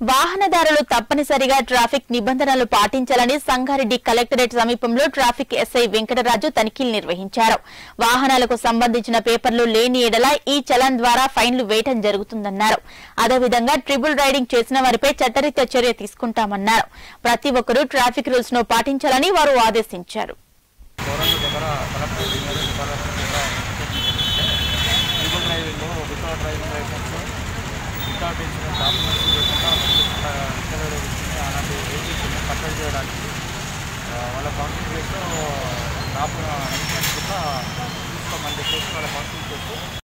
వాహనదారులు తప్పనిసరిగా ట్రాఫిక్ నిబంధనలు పాటించాలని సంగారెడ్డి కలెక్టరేట్ సమీపంలో ట్రాఫిక్ ఎస్ఐ వెంకటరాజు తనిఖీలు నిర్వహించారు. వాహనాలకు సంబంధించిన పేపర్లు లేని ఎడల ఈ చలన్ ద్వారా ఫైన్లు వేయటం జరుగుతుందన్నారు. అదేవిధంగా ట్రిబుల్ రైడింగ్ చేసిన వారిపై చట్టరీత్యా చర్య తీసుకుంటామన్నారు. ప్రతి ఒక్కరూ ట్రాఫిక్ రూల్స్ను పాటించాలని వారు ఆదేశించారు. డాక్యుమెంట్స్ వెహికల్స్ని చేయడానికి వాళ్ళ కౌన్సిలింగ్ చేస్తూ డాక్యుమెంట్స్ కూడా తీసుకోమని చెప్పేసి వాళ్ళ కౌన్సిలింగ్ చేస్తూ